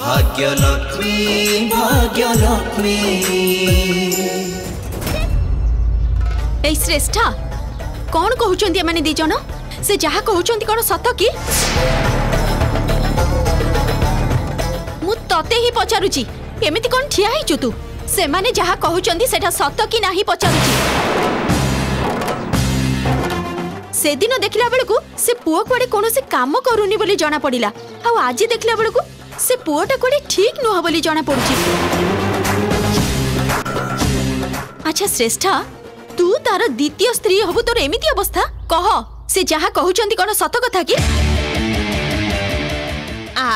भाग्यलक्ष्मी भाग्यलक्ष्मी এই শ্রেষ্ঠা কোন কহুচন্তি এমানে দুইজন সে যাহা কহুচন্তি কোন সত কি মু ততে হি পচারুচি এমিতি কোন ঠিয়া হইছু তু সেমানে যাহা কহুচন্তি সেটা সত কি নাহি পচারুচি সেদিন দেখিলা বেলকু সে পুয়া কুয়াড়ে কোনসি কাম করুনি বলি জনা পড়িলা আও আজি দেখিলা বেলকু সে পুয়োটা করে ঠিক নুহ বলি জনা পড়ছি আচ্ছা শ্রেষ্ঠা তু তার দ্বিতীয় স্ত্রী হবু তোর এমিতি অবস্থা কহ সে যাহা কহুচন্তি কোন সত কথা কি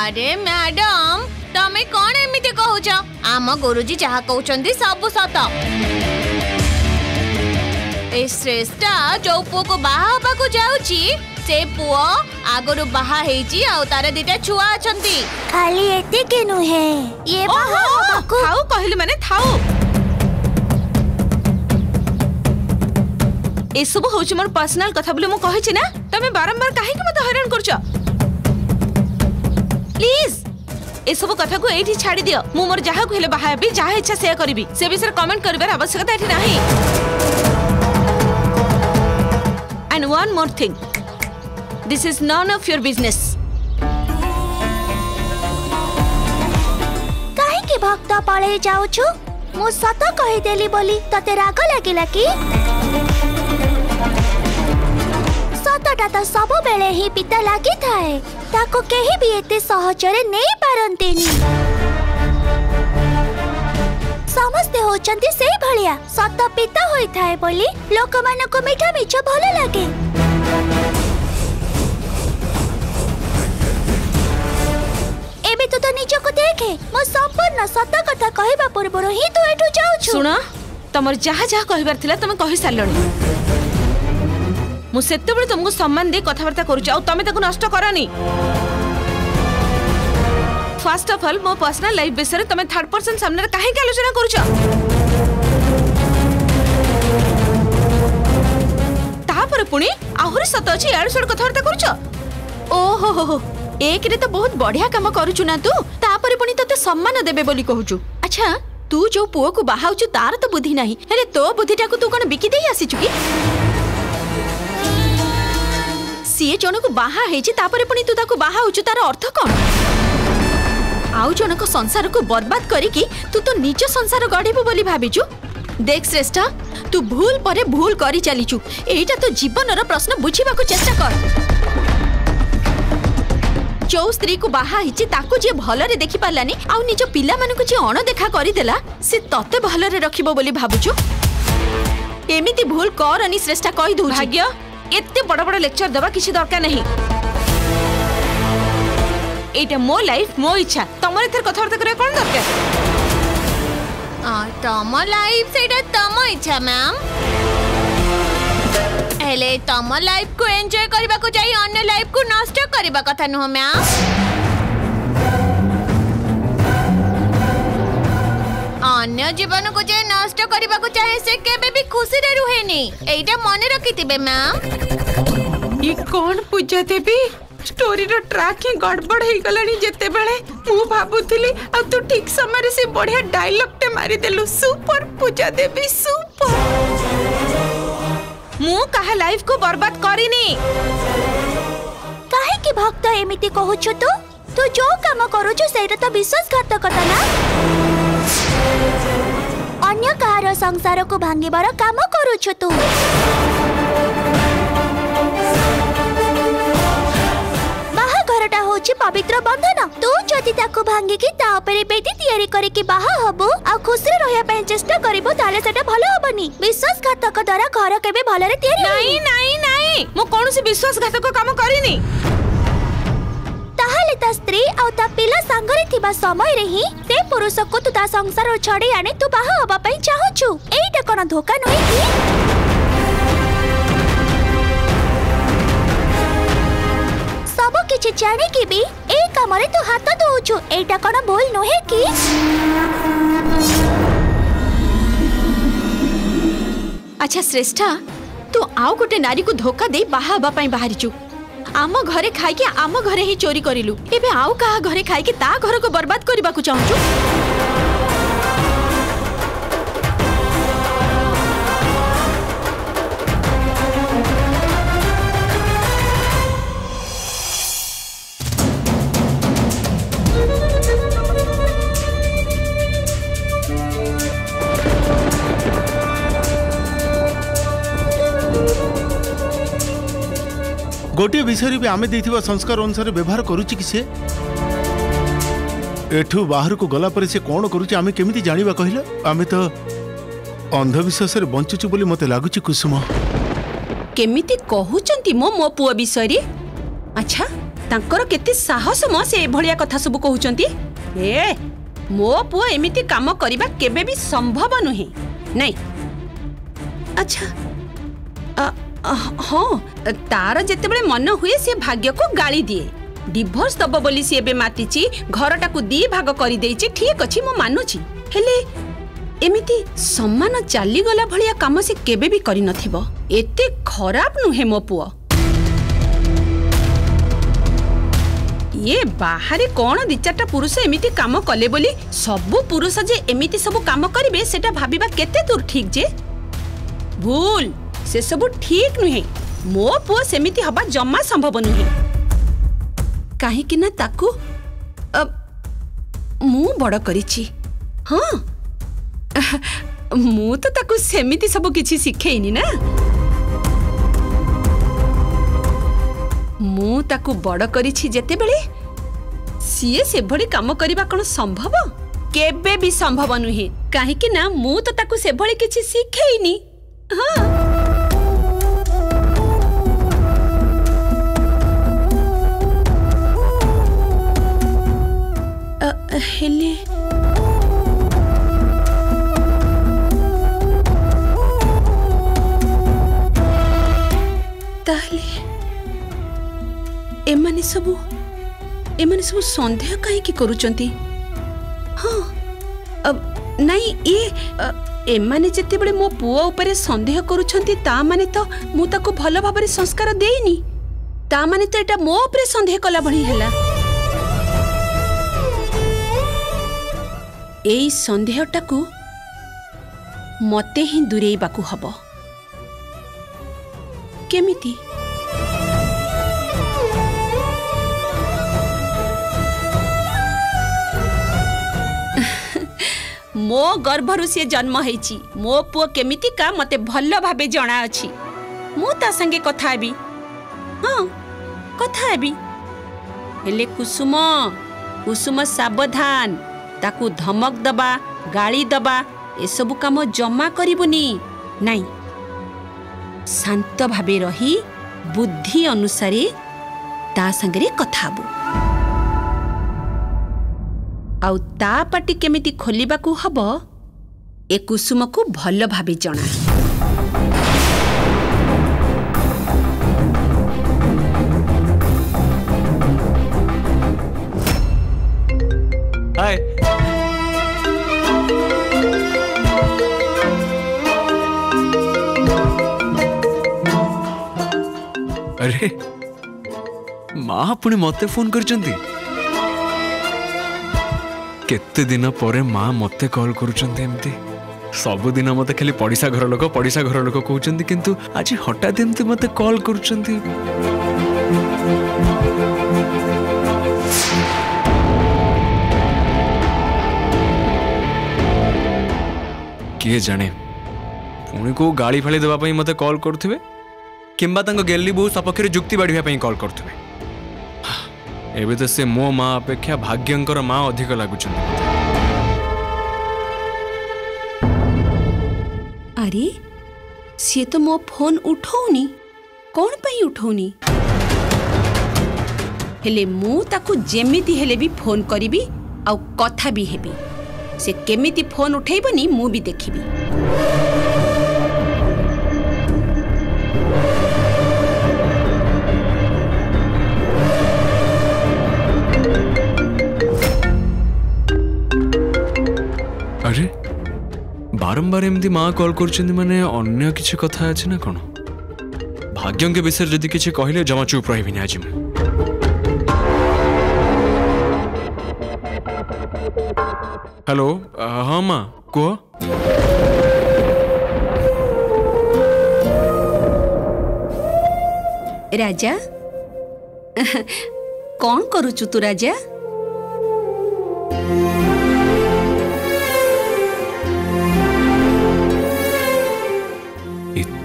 আরে ম্যাডাম তুমি কোন এমিতি কহুচ আম গুরুজি যাহা কহুচন্তি সব সত এই শ্রেষ্ঠা যৌ পুয়োকু বাহা হবাকু যাউছি ସେ ପୁଅ ଆଗରୁ ବାହା ହେଇଛି ଆଉ ତାର ଦିଟା ଛୁଆ ଅଛନ୍ତି ଖାଲି ଏତିକି ନୁହେଁ ଇଏ ବାହା ହବାକୁ ଥାଉ କହିଲି ମାନେ ଥାଉ ଏସବୁ ହଉଛି ମୋର ପର୍ସନାଲ କଥା ବୋଲି ମୁଁ କହିଛି ନା ତମେ ବାରମ୍ବାର କାହିଁକି ମତେ ହଇରାଣ କରୁଛ ପ୍ଲିଜ ଏସବୁ କଥାକୁ ଏଇଠି ଛାଡ଼ି ଦିଅ ମୁଁ ମୋର ଯାହାକୁ ହେଲେ ବାହା ହେବି ଯାହା ଇଚ୍ଛା ସେୟା କରିବି ସେ ବିଷୟରେ କମେଣ୍ଟ କରିବାର ଆବଶ୍ୟକତା ଏଠି ନାହିଁ and one more thing This is none of your business. काहे के भक्ता पाले जाओ छु? मु सतो कहि देली बोली तते राग लागिला कि? सतटा त सब बेले ही पिता लागी थाए। ताको केहि भी एते सहचरे नै पारंतेनी। समस्ते हो चंदी से भलिया सत पिता होई थाए बोली लोकमान को मीठा मीठा भलो लागे। देखे मो संपूर्ण सत कथा कहवा पूर्व ही तू एठु जाउछु सुनो ତମର ଯାହା ଯାହା କହିବାର ଥିଲା ତମେ କହିସାରିଲଣି ମୁଁ ସେତେବେଳେ ତମକୁ ସମ୍ମାନ ଦେଇ କଥାବାର୍ତ୍ତା କରୁଛି ଆଉ ତମେ ତାକୁ ନଷ୍ଟ କରନି ଫାର୍ଷ୍ଟ ଅଫ୍ ଅଲ୍ ମୋ ପର୍ସନାଲ ଲାଇଫ୍ ବିଷୟରେ ତମେ ଥାର୍ଡ ପର୍ସନ ସାମ୍ନାରେ କାହିଁକି ଆଲୋଚନା କରୁଛ ତାପରେ ପୁଣି ଆହୁରି ସତ ଅଛି ଇଆଡ଼ୁ ସିଆଡ଼ୁ କଥାବାର୍ତ୍ତା କରୁଛ ଓହୋ ଏକ ରେ ତ ବହୁତ ବଢିଆ କାମ କରୁଛୁ ନା ତୁ তাপরে পুনি তোতে ସମ୍ମାନ ଦେବେ ବୋଲି କହୁଛୁ ଆଚ୍ଛା ତୁ যে ପୁଅକୁ বাহাউছু তার তো বুদ্ধি না হলে তো বুদ্ধিটাকে তু কোণ বিকি দিয়ে ଆସିଛୁ କି ସିଏ ଜଣକୁ ବାହା ହେଇଛି ତାପରେ ପୁଣି ତୁ ତାକୁ ବାହା ହଉଛୁ ତାର ଅର୍ଥ କ'ଣ ଆଉ ଜଣଙ୍କ ସଂସାରକୁ ବର୍ବାଦ କରିକି ତୁ ତ ନିଜ ସଂସାର ଗଢ଼ିବୁ ବୋଲି ଭାବିଛୁ ଦେଖ ଶ୍ରେଷ୍ଠ ତୁ ଭୁଲ ପରେ ଭୁଲ କରି ଚାଲିଛୁ ଏଇଟା ତୋ ଜୀବନର ପ୍ରଶ୍ନ ବୁଝିବାକୁ ଚେଷ୍ଟା କର जो स्त्री को बाहाई ताको जी भलरे देखि पारलानी आउ निज पिला मानकु जी अणदेखा करिदेला से तते भलरे रखिबो बोली भाबुचु एमिति भूल करनी श्रेष्ठा कहि दउछु भाग्य एत्ते बड़ बड़ लेक्चर देबा किछि दरकार नाही এইটা মো লাইফ মো ইচ্ছা তোমার এথের কথাবার্তা করা কোন দরকার তোমার লাইফ সেটা তোমার ইচ্ছা ম্যাম ହେଲେ ତମ ଲାଇଫ୍କୁ ଏନ୍ଜୟ କରିବାକୁ ଯାଇ ଅନ୍ୟ ଲାଇଫ୍କୁ ନଷ୍ଟ କରିବା କଥା ନୁହଁ ମ୍ୟାମ୍ ଅନ୍ୟ ଜୀବନକୁ ଯେ ନଷ୍ଟ କରିବାକୁ ଚାହେଁ ସେ କେବେ ବି ଖୁସିରେ ରୁହେନି ଏଇଟା ମନେ ରଖିଥିବେ ମ୍ୟାମ୍ ଇଏ କ'ଣ ପୂଜା ଦେବି ଷ୍ଟୋରିର ଟ୍ରାକ୍ ହିଁ ଗଡ଼ବଡ଼ ହେଇଗଲାଣି ଯେତେବେଳେ ମୁଁ ଭାବୁଥିଲି ଆଉ ତୁ ଠିକ୍ ସମୟରେ ସେ ବଢ଼ିଆ ଡାଇଲଗ୍ଟେ ମାରିଦେଲୁ ସୁପର ପୂଜା ଦେବି ସୁପର ମୁଁ କାହା ଲାଇଫକୁ ବର୍ବାଦ କରିନି କାହିଁକି ଭକ୍ତ ଏମିତି କହୁଛୁ ତୁ ତୁ ଯୋଉ କାମ କରୁଛୁ ସେଇଟା ତ ବିଶ୍ୱାସଘାତକତା ନା ଅନ୍ୟ କାହାର ସଂସାରକୁ ଭାଙ୍ଗିବାର କାମ କରୁଛୁ ତୁ ହେଉଛି ପବିତ୍ର ବନ୍ଧନ ତୁ ଯଦି ତାକୁ ଭାଙ୍ଗିକି ତା ଉପରେ ବେଦୀ ତିଆରି କରିକି ବାହା ହବୁ ଆଉ ଖୁସିରେ ରହିବା ପାଇଁ ଚେଷ୍ଟା କରିବୁ ତାହେଲେ ସେଟା ଭଲ ହବନି ବିଶ୍ୱାସଘାତକ ଦ୍ୱାରା ଘର କେବେ ଭଲରେ ତିଆରି ନାଇଁ ନାଇଁ ନାଇଁ ମୁଁ କୌଣସି ବିଶ୍ୱାସଘାତକ କାମ କରିନି ତାହେଲେ ତା ସ୍ତ୍ରୀ ଆଉ ତା ପିଲା ସାଙ୍ଗରେ ଥିବା ସମୟରେ ହିଁ ସେ ପୁରୁଷକୁ ତୁ ତା ସଂସାରରୁ ଛଡେଇ ଆଣି ତୁ ବାହା ହବା ପାଇଁ ଚାହୁଁଛୁ ଏଇଟା କଣ ଧୋକା ନୁହେଁ କି ସବୁ କିଛି ଜାଣିକି ବି ଏଇ କାମରେ ତୁ ହାତ ଦଉଛୁ ଏଇଟା କ'ଣ ଭୁଲ ନୁହେଁ କି ଆଚ୍ଛା ଶ୍ରେଷ୍ଠା ତୁ ଆଉ ଗୋଟେ ନାରୀକୁ ଧୋକା ଦେଇ ବାହା ହେବା ପାଇଁ ବାହାରିଛୁ ଆମ ଘରେ ଖାଇକି ଆମ ଘରେ ହିଁ ଚୋରି କରିଲୁ ଏବେ ଆଉ କାହା ଘରେ ଖାଇକି ତା ଘରକୁ ବର୍ବାଦ କରିବାକୁ ଚାହୁଁଛୁ ଗୋଟିଏ ବିଷୟରେ ବି ଆମେ ଦେଇଥିବା ସଂସ୍କାର ଅନୁସାରେ ବ୍ୟବହାର କରୁଛି କି ସେ ଏଠୁ ବାହାରକୁ ଗଲା ପରେ ସେ କ'ଣ କରୁଛି ଆମେ କେମିତି ଜାଣିବା କହିଲ ଆମେ ତ ଅନ୍ଧବିଶ୍ୱାସରେ ବଞ୍ଚୁଛୁ ବୋଲି ମୋତେ ଲାଗୁଛି କୁସୁମ କେମିତି କହୁଛନ୍ତି ମୋ ମୋ ପୁଅ ବିଷୟରେ ଆଚ୍ଛା ତାଙ୍କର କେତେ ସାହସ ମ ସେ ଏଭଳିଆ କଥା ସବୁ କହୁଛନ୍ତି ଏ ମୋ ପୁଅ ଏମିତି କାମ କରିବା କେବେ ବି ସମ୍ଭବ ନୁହେଁ ନାଇଁ ଆଚ୍ଛା ହଁ ତାର ଯେତେବେଳେ ମନ ହୁଏ ସେ ଭାଗ୍ୟକୁ ଗାଳି ଦିଏ ଡିଭୋର୍ସ ଦେବ ବୋଲି ସିଏ ଏବେ ମାତିଛି ଘରଟାକୁ ଦି ଭାଗ କରିଦେଇଛି ଠିକ ଅଛି ମୁଁ ମାନୁଛି ହେଲେ ଏମିତି ସମାନ ଚାଲିଗଲା ଭଳିଆ କାମ ସେ କେବେ ବି କରିନଥିବ ଏତେ ଖରାପ ନୁହେଁ ମୋ ପୁଅ ଇଏ ବାହାରେ କ'ଣ ଦି ଚାରିଟା ପୁରୁଷ ଏମିତି କାମ କଲେ ବୋଲି ସବୁ ପୁରୁଷ ଯେ ଏମିତି ସବୁ କାମ କରିବେ ସେଟା ଭାବିବା କେତେ ଦୂର ଠିକ ଯେ ଭୁଲ ସେସବୁ ଠିକ୍ ନୁହେଁ ମୋ ପୁଅ ସେମିତି ହବା ଜମା ସମ୍ଭବ ନୁହେଁ କାହିଁକି ନା ତାକୁ ମୁଁ ବଡ଼ କରିଛି ହଁ ମୁଁ ତ ତାକୁ ସେମିତି ସବୁ କିଛି ଶିଖେଇନି ନା ମୁଁ ତାକୁ ବଡ଼ କରିଛି ଯେତେବେଳେ ସିଏ ସେଭଳି କାମ କରିବା କ'ଣ ସମ୍ଭବ କେବେ ବି ସମ୍ଭବ ନୁହେଁ କାହିଁକି ନା ମୁଁ ତ ତାକୁ ସେଭଳି କିଛି ଶିଖେଇନି ହଁ ଏମାନେ ସବୁ ଏମାନେ ସବୁ ସନ୍ଦେହ କାହିଁକି କରୁଛନ୍ତି ହଁ ନାଇଁ ଇଏ ଏମାନେ ଯେତେବେଳେ ମୋ ପୁଅ ଉପରେ ସନ୍ଦେହ କରୁଛନ୍ତି ତା ମାନେ ତ ମୁଁ ତାକୁ ଭଲ ଭାବରେ ସଂସ୍କାର ଦେଇନି ତା ମାନେ ତ ଏଇଟା ମୋ ଉପରେ ସନ୍ଦେହ କଲା ଭଳି ହେଲା ଏଇ ସନ୍ଦେହଟାକୁ ମୋତେ ହିଁ ଦୂରେଇବାକୁ ହେବ କେମିତି मो गर्भरू जन्म जन्मिस मो पु केमिति मते भन्नुभयो जना म कथा कथाहे कुसुम कुसुम सवधान धमक दबा गा एसबु कम जमा नै शान्त भाइ रहि बुद्धिअनुसार त कथा हबु ଆଉ ତା ପାଟି କେମିତି ଖୋଲିବାକୁ ହେବ ଏ କୁସୁମକୁ ଭଲ ଭାବେ ଜଣା ଆରେ ମା ପୁଣି ମତେ ଫୋନ କରିଛନ୍ତି କେତେ ଦିନ ପରେ ମା ମୋତେ କଲ୍ କରୁଛନ୍ତି ଏମିତି ସବୁଦିନ ମୋତେ ଖାଲି ପଡ଼ିଶା ଘର ଲୋକ ପଡ଼ିଶା ଘର ଲୋକ କହୁଛନ୍ତି କିନ୍ତୁ ଆଜି ହଠାତ୍ ଏମିତି ମୋତେ କଲ୍ କରୁଛନ୍ତି କିଏ ଜାଣେ ପୁଣି କେଉଁ ଗାଳି ଫାଳି ଦେବା ପାଇଁ ମୋତେ କଲ୍ କରୁଥିବେ କିମ୍ବା ତାଙ୍କ ଗେଲି ବୋହୁ ସପକ୍ଷରେ ଯୁକ୍ତି ବାଢ଼ିବା ପାଇଁ କଲ୍ କରୁଥିବେ ଏବେ ତ ସେ ମୋ ମା ଅପେକ୍ଷା ଭାଗ୍ୟଙ୍କର ମା ଅଧିକ ଲାଗୁଛନ୍ତି ଆରେ ସିଏ ତ ମୋ ଫୋନ୍ ଉଠଉନି କ'ଣ ପାଇଁ ଉଠଉନି ହେଲେ ମୁଁ ତାକୁ ଯେମିତି ହେଲେ ବି ଫୋନ୍ କରିବି ଆଉ କଥା ବି ହେବି ସେ କେମିତି ଫୋନ୍ ଉଠେଇବନି ମୁଁ ବି ଦେଖିବି ବାରମ୍ବାର ଏମିତି ମାଆ କଲ୍ କରୁଛନ୍ତି ମାନେ ଅନ୍ୟ କିଛି କଥା ଅଛି ନା କ'ଣ ଭାଗ୍ୟଙ୍କ ବିଷୟରେ ଯଦି କିଛି କହିଲେ ଜମା ଚୁପ୍ ରହିବିନି ଆଜି ମୁଁ ହ୍ୟାଲୋ ହଁ ମା କୁହ ରାଜା କ'ଣ କରୁଛୁ ତୁ ରାଜା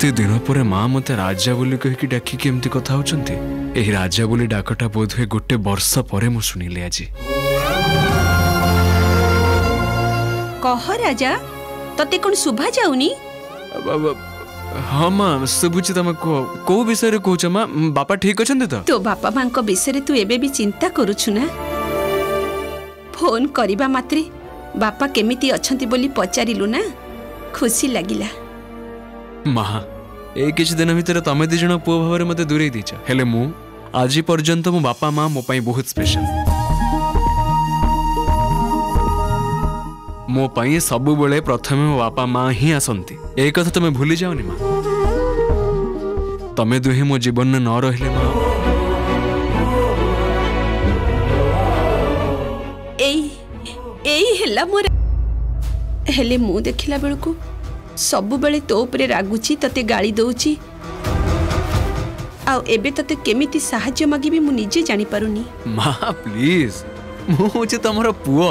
ଏତେ ଦିନ ପରେ ମା ମୋତେ ରାଜା ବୋଲି କହିକି ଡାକିକି ଏମିତି କଥା ହଉଛନ୍ତି ଏହି ରାଜା ବୋଲି ଡାକଟା ବୋଧହୁଏ ଗୋଟେ ବର୍ଷ ପରେ ମୁଁ ଶୁଣିଲି ଆଜି କହ ରାଜା ତତେ କଣ ଶୁଭା ଯାଉନି ହଁ ମା ଶୁଭୁଛି ତମେ କୁହ କୋଉ ବିଷୟରେ କହୁଛ ମା ବାପା ଠିକ ଅଛନ୍ତି ତ ତୋ ବାପା ମାଙ୍କ ବିଷୟରେ ତୁ ଏବେ ବି ଚିନ୍ତା କରୁଛୁ ନା ଫୋନ କରିବା ମାତ୍ରେ ବାପା କେମିତି ଅଛନ୍ତି ବୋଲି ପଚାରିଲୁ ନା ଖୁସି ଲାଗିଲା ମା ଏ କିଛି ଦିନ ଭିତରେ ତମେ ଦୁଇ ଜଣ ପୁଅ ଭାବରେ ମୋତେ ଦୂରେଇ ଦେଇଛ ହେଲେ ମୁଁ ଆଜି ପର୍ଯ୍ୟନ୍ତ ମୋ ବାପା ମା ମୋ ପାଇଁ ବହୁତ ସ୍ପେଶାଲ ମୋ ପାଇଁ ସବୁବେଳେ ପ୍ରଥମେ ମୋ ବାପା ମା ହିଁ ଆସନ୍ତି ଏ କଥା ତମେ ଭୁଲି ଯାଅନି ମା ତମେ ଦୁହେଁ ମୋ ଜୀବନରେ ନ ରହିଲେ ମୋର ଏଇ ଏଇ ହେଲା ମୋର ହେଲେ ମୁଁ ଦେଖିଲା ବେଳକୁ ସବୁବେଳେ ତୋ ଉପରେ ରାଗୁଛି ତତେ ଗାଳି ଦେଉଛି ଆଉ ଏବେ ତତେ କେମିତି ସାହାଯ୍ୟ ମାଗିବି ମୁଁ ନିଜେ ଜାଣିପାରୁନି ମା ପ୍ଲିଜ୍ ମୁଁ ହେଉଛି ତମର ପୁଅ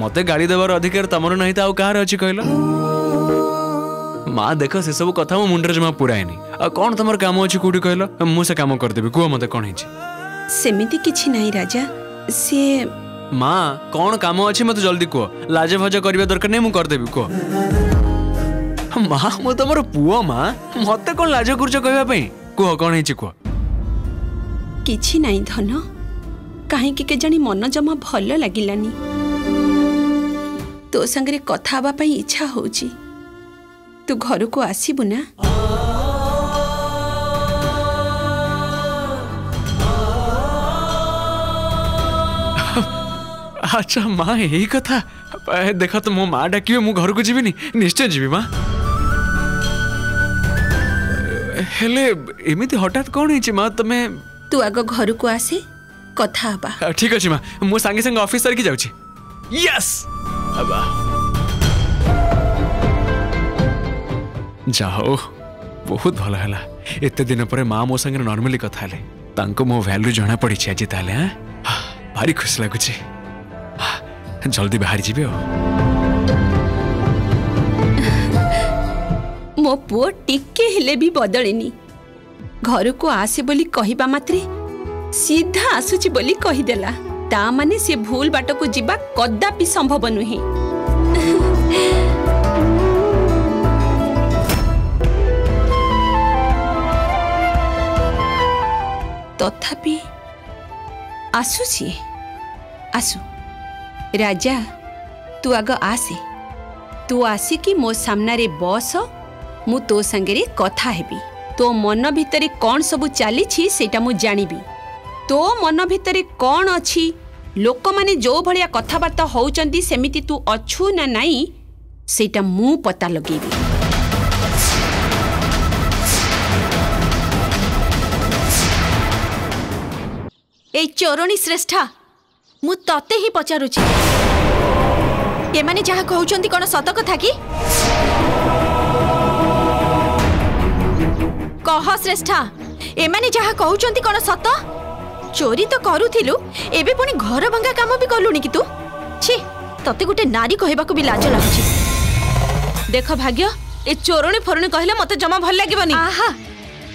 ମତେ ଗାଳି ଦେବାର ଅଧିକାର ତମର ନାହିଁ ତ ଆଉ କାହାର ଅଛି କହିଲ ମା ଦେଖ ସେସବୁ କଥା ମୋ ମୁଣ୍ଡରେ ଜମା ପୁରାଏନି ଆଉ କ'ଣ ତମର କାମ ଅଛି କୋଉଠି କହିଲ ମୁଁ ସେ କାମ କରିଦେବି କୁହ ମତେ କ'ଣ ହେଇଛି ସେମିତି କିଛି ନାହିଁ ରାଜା ସିଏ ମା କ'ଣ କାମ ଅଛି ମତେ ଜଲ୍ଦି କୁହ ଲାଜ ଫାଜ କରିବା ଦରକାର ନାହିଁ ମୁଁ କରିଦେବି କୁହ ମା ମୁଁ ତମର ପୁଅ ମା ମତେ କ'ଣ ଲାଜ କରୁଛ କହିବା ପାଇଁ କୁହ କ'ଣ ହେଇଛି କୁହ କିଛି ନାହିଁ ଧନ କାହିଁକି କେଜାଣି ମନ ଜମା ଭଲ ଲାଗିଲାନି ତୋ ସାଙ୍ଗରେ କଥା ହେବା ପାଇଁ ଇଚ୍ଛା ହେଉଛି ତୁ ଘରକୁ ଆସିବୁ ନା ଆଚ୍ଛା ମା ଏଇ କଥା ଦେଖ ତ ମୋ ମା ଡାକିବେ ମୁଁ ଘରକୁ ଯିବିନି ନିଶ୍ଚୟ ଯିବି ମା हेले एमिति हटात कोन हिचे मा तमे तू आगो घर को आसी कथा आबा ठीक अछि मा मु संगे संगे ऑफिसर की जाउछि यस आबा जाओ बहुत भला हला एते दिन परे मा मो संगे नॉर्मली कथा ले तांको मो वैल्यू जणा पड़ी छै जे ताले हां भारी खुश लागु छै जल्दी बाहर जिबे हो मो पु भी बदलनी घर को आसे बोली कहवा मात्रे सीधा आसुची बोली कहीदेला ताने से भूल बाट को जीवा कदापि संभव नुह तथापि आसुची आसु राजा तू आग आसे तू आसिकी मो सामने बस ମୁଁ ତୋ ସାଙ୍ଗରେ କଥା ହେବି ତୋ ମନ ଭିତରେ କ'ଣ ସବୁ ଚାଲିଛି ସେଇଟା ମୁଁ ଜାଣିବି ତୋ ମନ ଭିତରେ କ'ଣ ଅଛି ଲୋକମାନେ ଯେଉଁ ଭଳିଆ କଥାବାର୍ତ୍ତା ହେଉଛନ୍ତି ସେମିତି ତୁ ଅଛୁ ନା ନାହିଁ ସେଇଟା ମୁଁ ପତା ଲଗେଇବି ଏଇ ଚୋରଣୀ ଶ୍ରେଷ୍ଠା ମୁଁ ତତେ ହିଁ ପଚାରୁଛି ଏମାନେ ଯାହା କହୁଛନ୍ତି କ'ଣ ସତ କଥା କି কহ এমানে যাহা কুমার কোন সত চোরি তো করুথিলু এবে পনি ঘর ভঙ্গা কাম বি কলুনি কি তু ছি ততে গুটে নারী কহবাকু বি লাজ লাগুছি দেখ ভাগ্য এ চোরণী ফোরণী কহিলে মতে জমা ভাল লাগিবনি আহা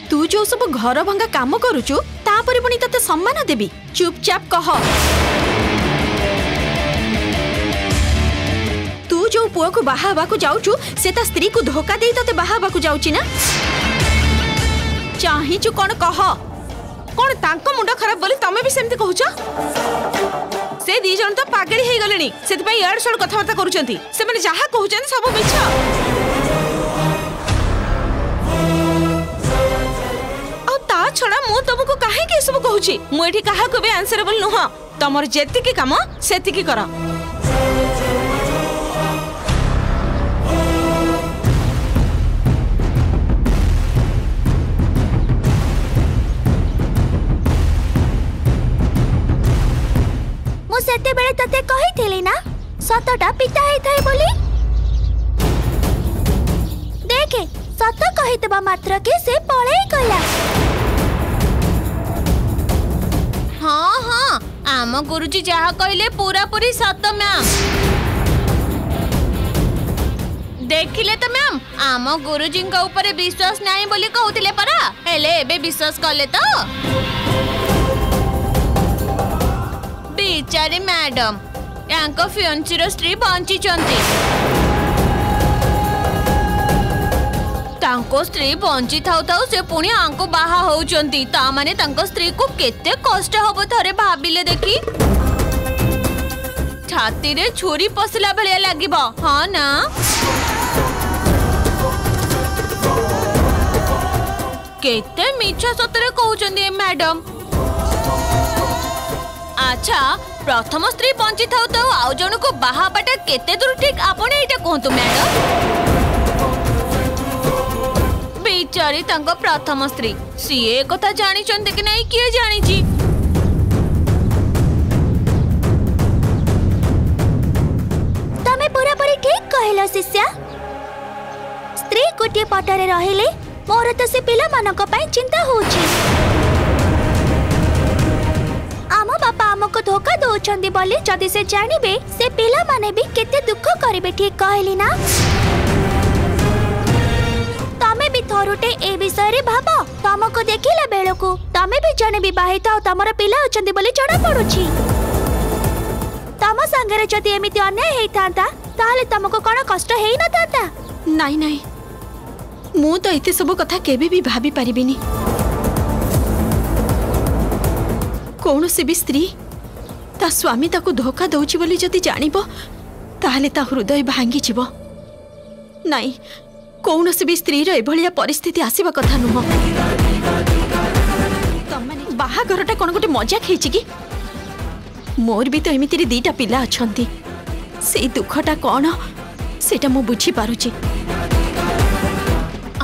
তু যো সব ঘর ভঙ্গা কাম করুচু তাপরে পনি ততে সম্মান দেবি চুপচাপ কহ তু যো পুয়া বাহা হওয়া যাওছু সে তা স্ত্রী ধোকা দেই ততে বাহা হওয়া যাচ্ছি না চাহিছু কোণ কহ কোণ তাঙ্ক মুন্ড খারাপ বলে তুমি বি সেমতি কহুছ সে দুই জন তো পাগেড়ি হয়ে গলেনি সেপাই ইয়াড় সিয়াড় কথাবার্তা করছেন সেমানে যাহা কহুছেন সব মিছ ছড়া মু তোমাকে কাহিকি এসব কহুছি মু এটি কাহাকু বি আনসারেবল নুহ তোমার যেতিকি কাম সেতিকি কর ସେତେବେଳେ ତତେ କହିଥିଲି ନା ସତଟା ପିତା ହେଇଥାଏ ବୋଲି ଦେଖେ ସତ କହିଥିବା ମାତ୍ରକେ ସେ ପଳେଇ ଗଲା ହଁ ହଁ ଆମ ଗୁରୁଜୀ ଯାହା କହିଲେ ପୁରାପୁରି ସତ ମ୍ୟାମ୍ ଦେଖିଲେ ତ ମ୍ୟାମ୍ ଆମ ଗୁରୁଜୀଙ୍କ ଉପରେ ବିଶ୍ୱାସ ନାହିଁ ବୋଲି କହୁଥିଲେ ପରା ହେଲେ ଏବେ ବିଶ୍ୱାସ କଲେ ତ विचारे मैडम यांको फ्यूनचिरो स्त्री बांची स्त्री बांची थाउ थाउ से बाहा हो चंती स्त्री को कित्ते कोस्ट हो बतारे देखी छाती रे छोरी पसला भलिया लगी ना कित्ते मैडम আচ্ছা প্রথম স্ত্রী বঞ্চি থাও তো আউ জনকু বাহা হবাটা কেতে দূর ঠিক আপনি এইটা কুহতু ম্যাডাম বিচারি তাঙ্ক প্রথম স্ত্রী সিয়ে কথা জানিছন্তি কি নাই কিয়ে জানিছি তুমি পুরাপুরি ঠিক কহিল শিষ্যা স্ত্রী গোটিয়ে পটরে রহিলে মোর তো সে পিলামানক পাই চিন্তা হচ্ছে ବାପା ଆମକୁ ଧୋକା ଦଉଛନ୍ତି ବୋଲି ଯଦି ସେ ଜାଣିବେ ସେ ପିଲାମାନେ ବି କେତେ ଦୁଃଖ କରିବେ ଠିକ କହିଲି ନା ତମେ ବି ଥରୁଟେ ଏ ବିଷୟରେ ଭାବ ତମକୁ ଦେଖିଲା ବେଳକୁ ତମେ ବି ଜଣେ ବିବାହିତ ଆଉ ତମର ପିଲା ଅଛନ୍ତି ବୋଲି ଜଣା ପଡୁଛି ତମ ସାଙ୍ଗରେ ଯଦି ଏମିତି ଅନ୍ୟାୟ ହେଇଥାନ୍ତା ତାହେଲେ ତମକୁ କଣ କଷ୍ଟ ହେଇନଥାନ୍ତା ନାଇଁ ନାଇଁ ମୁଁ ତ ଏତେ ସବୁ କଥା କେବେ ବି ଭାବିପାରିବିନି କୌଣସି ବି ସ୍ତ୍ରୀ ତା ସ୍ୱାମୀ ତାକୁ ଧୋକା ଦେଉଛି ବୋଲି ଯଦି ଜାଣିବ ତାହେଲେ ତା ହୃଦୟ ଭାଙ୍ଗିଯିବ ନାଇଁ କୌଣସି ବି ସ୍ତ୍ରୀର ଏଭଳିଆ ପରିସ୍ଥିତି ଆସିବା କଥା ନୁହଁ ବାହାଘରଟା କ'ଣ ଗୋଟେ ମଜାକ ହେଇଛି କି ମୋର ବି ତ ଏମିତିରେ ଦୁଇଟା ପିଲା ଅଛନ୍ତି ସେଇ ଦୁଃଖଟା କ'ଣ ସେଇଟା ମୁଁ ବୁଝିପାରୁଛି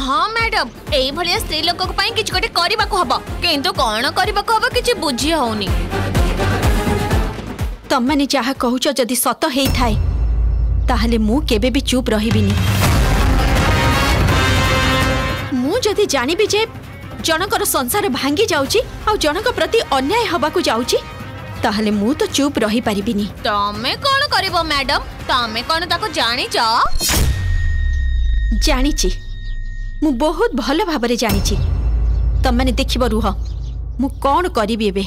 ହଁ ମ୍ୟାଡମ୍ ଏଇଭଳିଆ ସ୍ତ୍ରୀ ଲୋକଙ୍କ ପାଇଁ କିଛି ଗୋଟେ କରିବାକୁ ହବ କିନ୍ତୁ କ'ଣ କରିବାକୁ ହବ କିଛି ବୁଝି ହଉନି ତମମାନେ ଯାହା କହୁଛ ଯଦି ସତ ହେଇଥାଏ ତାହେଲେ ମୁଁ କେବେ ବି ଚୁପ୍ ରହିବିନି ମୁଁ ଯଦି ଜାଣିବି ଯେ ଜଣଙ୍କର ସଂସାର ଭାଙ୍ଗି ଯାଉଛି ଆଉ ଜଣଙ୍କ ପ୍ରତି ଅନ୍ୟାୟ ହେବାକୁ ଯାଉଛି ତାହେଲେ ମୁଁ ତ ଚୁପ୍ ରହିପାରିବିନି ତମେ କ'ଣ କରିବ ମ୍ୟାଡମ୍ ତମେ କ'ଣ ତାକୁ ଜାଣିଛ ଜାଣିଛି ମୁଁ ବହୁତ ଭଲ ଭାବରେ ଜାଣିଛି ତମମାନେ ଦେଖିବ ରୁହ ମୁଁ କ'ଣ କରିବି ଏବେ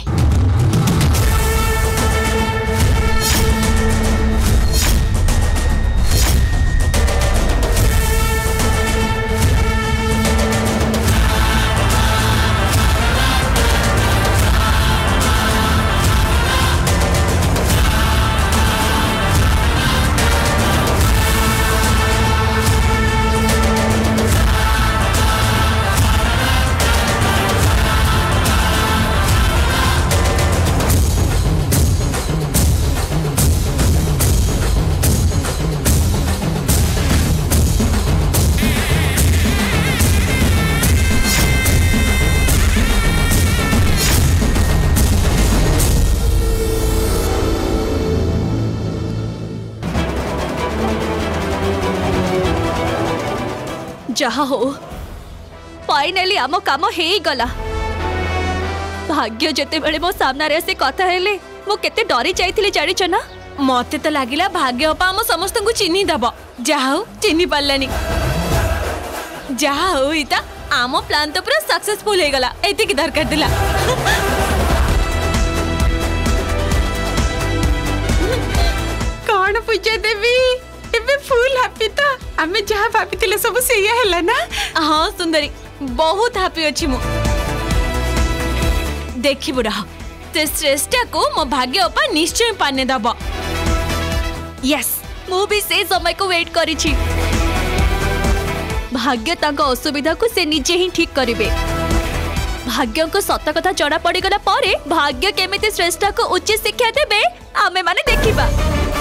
ଯାହା ହଉ ଫାଇନାଲି ଆମ କାମ ହେଇଗଲା ଭାଗ୍ୟ ଯେତେବେଳେ ମୋ ସାମ୍ନାରେ ଆସି କଥା ହେଲେ ମୁଁ କେତେ ଡରି ଯାଇଥିଲି ଜାଣିଛ ନା ମତେ ତ ଲାଗିଲା ଭାଗ୍ୟ ଅପା ଆମ ସମସ୍ତଙ୍କୁ ଚିହ୍ନି ଦେବ ଯାହା ହଉ ଚିହ୍ନି ପାରିଲାନି ଯାହା ହଉ ଇତା ଆମ ପ୍ଲାନ୍ ତ ପୁରା ସକ୍ସେସଫୁଲ ହେଇଗଲା ଏତିକି ଦରକାର ଥିଲା କ'ଣ ପୂଜା ଦେବୀ एबे फुल हैप्पी ता आमे जहां भाभी तिले सब सेया हैला ना हां सुंदरी बहुत हैप्पी अछि मु देखि बुढा ते श्रेष्ठ को मो भाग्य उपा निश्चय पाने दबो यस मु भी से समय को वेट करि छी भाग्य ताक असुविधा को से निजे ही ठीक करिवे भाग्य को सत कथा जड़ा पड़ी गला परे भाग्य केमिति श्रेष्ठ को उचित शिक्षा देबे आमे माने देखिबा